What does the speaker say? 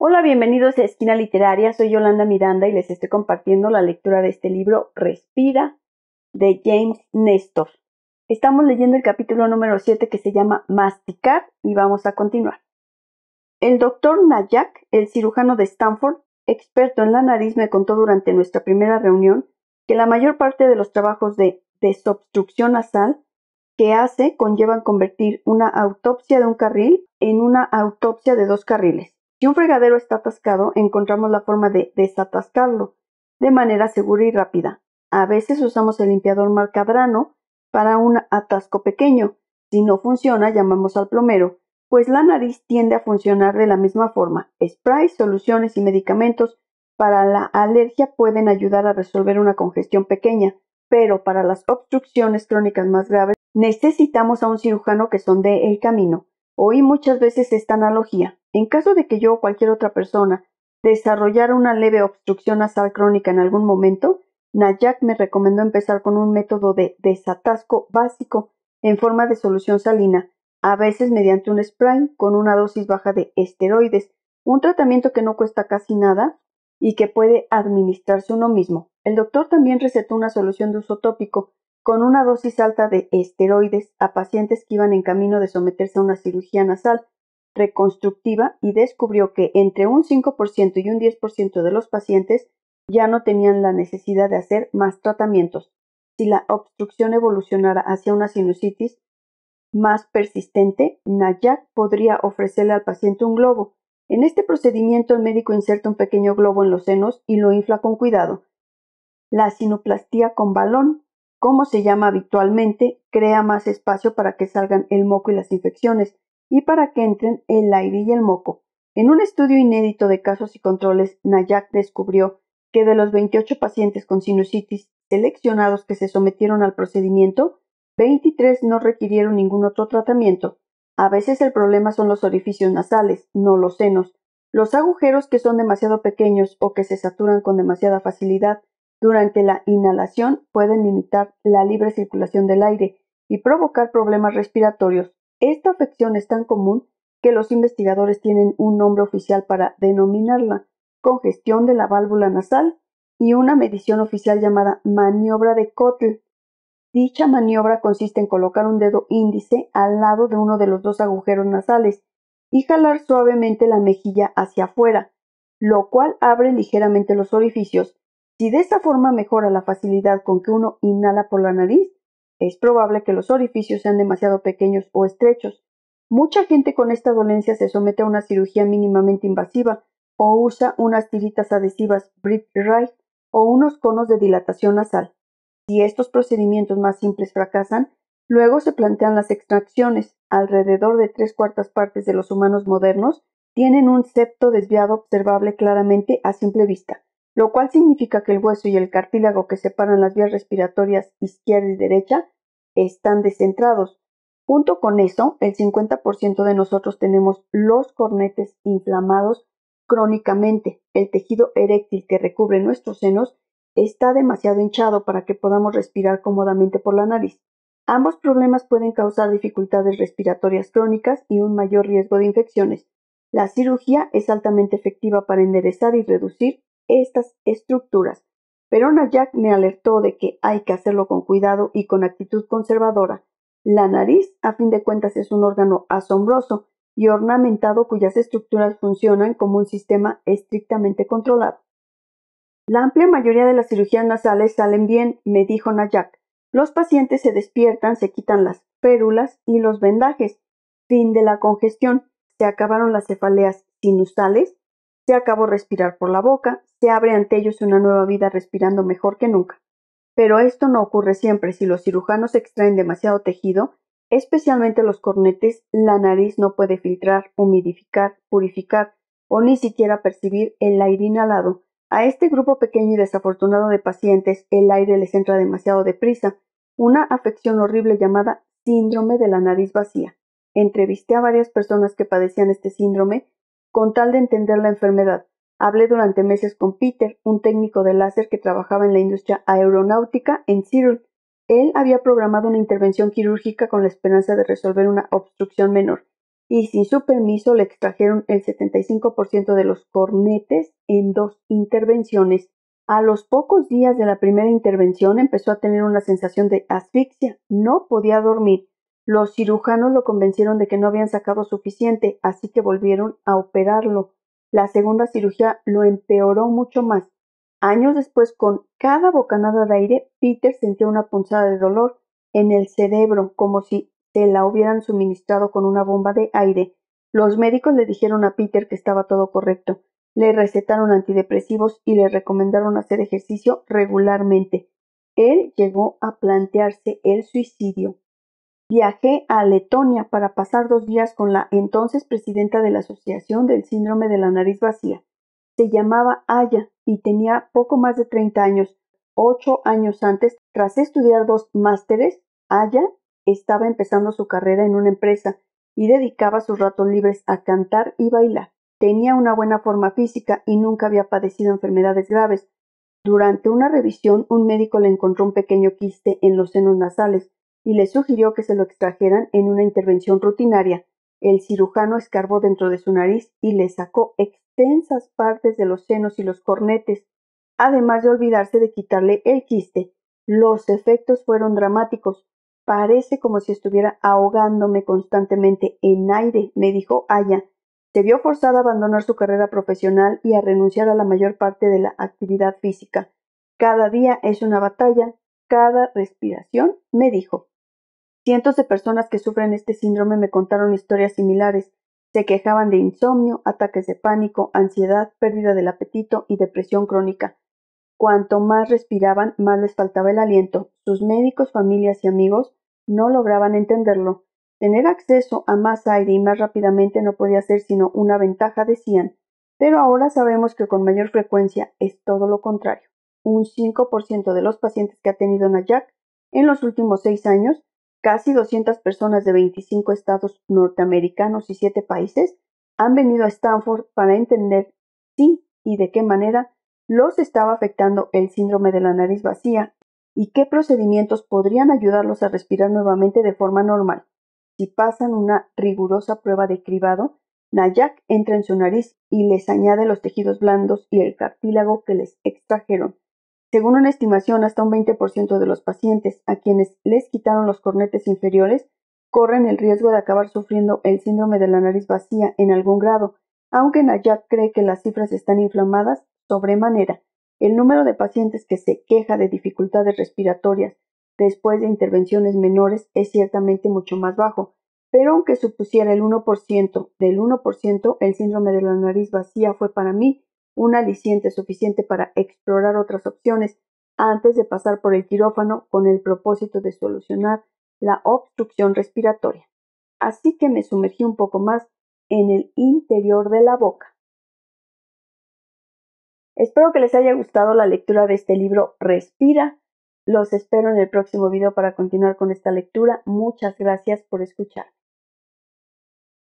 Hola, bienvenidos a Esquina Literaria. Soy Yolanda Miranda y les estoy compartiendo la lectura de este libro Respira de James Nestor. Estamos leyendo el capítulo número 7 que se llama Masticar y vamos a continuar. El doctor Nayak, el cirujano de Stanford, experto en la nariz, me contó durante nuestra primera reunión que la mayor parte de los trabajos de desobstrucción nasal que hace conllevan convertir una autopsia de un carril en una autopsia de dos carriles. Si un fregadero está atascado, encontramos la forma de desatascarlo de manera segura y rápida. A veces usamos el limpiador marcadrano para un atasco pequeño. Si no funciona, llamamos al plomero, pues la nariz tiende a funcionar de la misma forma. Sprays, soluciones y medicamentos para la alergia pueden ayudar a resolver una congestión pequeña, pero para las obstrucciones crónicas más graves necesitamos a un cirujano que sondee el camino. Oí muchas veces esta analogía. En caso de que yo o cualquier otra persona desarrollara una leve obstrucción nasal crónica en algún momento, Nayak me recomendó empezar con un método de desatasco básico en forma de solución salina, a veces mediante un spray con una dosis baja de esteroides, un tratamiento que no cuesta casi nada y que puede administrarse uno mismo. El doctor también recetó una solución de uso tópico con una dosis alta de esteroides a pacientes que iban en camino de someterse a una cirugía nasal reconstructiva y descubrió que entre un 5% y un 10% de los pacientes ya no tenían la necesidad de hacer más tratamientos. Si la obstrucción evolucionara hacia una sinusitis más persistente, Nayak podría ofrecerle al paciente un globo. En este procedimiento el médico inserta un pequeño globo en los senos y lo infla con cuidado. La sinoplastía con balón, como se llama habitualmente, crea más espacio para que salgan el moco y las infecciones, y para que entren el aire y el moco. En un estudio inédito de casos y controles, Nayak descubrió que de los 28 pacientes con sinusitis seleccionados que se sometieron al procedimiento, 23 no requirieron ningún otro tratamiento. A veces el problema son los orificios nasales, no los senos. Los agujeros que son demasiado pequeños o que se saturan con demasiada facilidad durante la inhalación pueden limitar la libre circulación del aire y provocar problemas respiratorios, esta afección es tan común que los investigadores tienen un nombre oficial para denominarla congestión de la válvula nasal y una medición oficial llamada maniobra de Kotl. Dicha maniobra consiste en colocar un dedo índice al lado de uno de los dos agujeros nasales y jalar suavemente la mejilla hacia afuera, lo cual abre ligeramente los orificios. Si de esta forma mejora la facilidad con que uno inhala por la nariz, es probable que los orificios sean demasiado pequeños o estrechos. Mucha gente con esta dolencia se somete a una cirugía mínimamente invasiva o usa unas tiritas adhesivas Brit Right o unos conos de dilatación nasal. Si estos procedimientos más simples fracasan, luego se plantean las extracciones. Alrededor de tres cuartas partes de los humanos modernos tienen un septo desviado observable claramente a simple vista lo cual significa que el hueso y el cartílago que separan las vías respiratorias izquierda y derecha están descentrados. Junto con eso, el 50% de nosotros tenemos los cornetes inflamados crónicamente. El tejido eréctil que recubre nuestros senos está demasiado hinchado para que podamos respirar cómodamente por la nariz. Ambos problemas pueden causar dificultades respiratorias crónicas y un mayor riesgo de infecciones. La cirugía es altamente efectiva para enderezar y reducir estas estructuras, pero Nayak me alertó de que hay que hacerlo con cuidado y con actitud conservadora. La nariz, a fin de cuentas, es un órgano asombroso y ornamentado cuyas estructuras funcionan como un sistema estrictamente controlado. La amplia mayoría de las cirugías nasales salen bien, me dijo Nayak. Los pacientes se despiertan, se quitan las férulas y los vendajes. Fin de la congestión. Se acabaron las cefaleas sinusales se acabó respirar por la boca, se abre ante ellos una nueva vida respirando mejor que nunca. Pero esto no ocurre siempre. Si los cirujanos extraen demasiado tejido, especialmente los cornetes, la nariz no puede filtrar, humidificar, purificar o ni siquiera percibir el aire inhalado. A este grupo pequeño y desafortunado de pacientes el aire les entra demasiado deprisa, una afección horrible llamada síndrome de la nariz vacía. Entrevisté a varias personas que padecían este síndrome con tal de entender la enfermedad. Hablé durante meses con Peter, un técnico de láser que trabajaba en la industria aeronáutica en Cyril. Él había programado una intervención quirúrgica con la esperanza de resolver una obstrucción menor. y sin su permiso le extrajeron el 75% de los cornetes en dos intervenciones. A los pocos días de la primera intervención empezó a tener una sensación de asfixia. No podía dormir. Los cirujanos lo convencieron de que no habían sacado suficiente, así que volvieron a operarlo. La segunda cirugía lo empeoró mucho más. Años después, con cada bocanada de aire, Peter sentía una punzada de dolor en el cerebro, como si se la hubieran suministrado con una bomba de aire. Los médicos le dijeron a Peter que estaba todo correcto. Le recetaron antidepresivos y le recomendaron hacer ejercicio regularmente. Él llegó a plantearse el suicidio. Viajé a Letonia para pasar dos días con la entonces presidenta de la Asociación del Síndrome de la Nariz Vacía. Se llamaba Aya y tenía poco más de treinta años. Ocho años antes, tras estudiar dos másteres, Aya estaba empezando su carrera en una empresa y dedicaba sus ratos libres a cantar y bailar. Tenía una buena forma física y nunca había padecido enfermedades graves. Durante una revisión, un médico le encontró un pequeño quiste en los senos nasales y le sugirió que se lo extrajeran en una intervención rutinaria. El cirujano escarbó dentro de su nariz y le sacó extensas partes de los senos y los cornetes, además de olvidarse de quitarle el quiste. Los efectos fueron dramáticos. Parece como si estuviera ahogándome constantemente en aire, me dijo Aya. Se vio forzada a abandonar su carrera profesional y a renunciar a la mayor parte de la actividad física. Cada día es una batalla, cada respiración, me dijo. Cientos de personas que sufren este síndrome me contaron historias similares. Se quejaban de insomnio, ataques de pánico, ansiedad, pérdida del apetito y depresión crónica. Cuanto más respiraban, más les faltaba el aliento. Sus médicos, familias y amigos no lograban entenderlo. Tener acceso a más aire y más rápidamente no podía ser sino una ventaja, decían, pero ahora sabemos que con mayor frecuencia es todo lo contrario. Un 5% de los pacientes que ha tenido Nayak en los últimos seis años Casi 200 personas de 25 estados norteamericanos y 7 países han venido a Stanford para entender si y de qué manera los estaba afectando el síndrome de la nariz vacía y qué procedimientos podrían ayudarlos a respirar nuevamente de forma normal. Si pasan una rigurosa prueba de cribado, Nayak entra en su nariz y les añade los tejidos blandos y el cartílago que les extrajeron. Según una estimación, hasta un 20% de los pacientes a quienes les quitaron los cornetes inferiores corren el riesgo de acabar sufriendo el síndrome de la nariz vacía en algún grado, aunque Nayat cree que las cifras están inflamadas sobremanera. El número de pacientes que se queja de dificultades respiratorias después de intervenciones menores es ciertamente mucho más bajo, pero aunque supusiera el 1% del 1%, el síndrome de la nariz vacía fue para mí un aliciente suficiente para explorar otras opciones antes de pasar por el quirófano con el propósito de solucionar la obstrucción respiratoria. Así que me sumergí un poco más en el interior de la boca. Espero que les haya gustado la lectura de este libro Respira. Los espero en el próximo video para continuar con esta lectura. Muchas gracias por escuchar.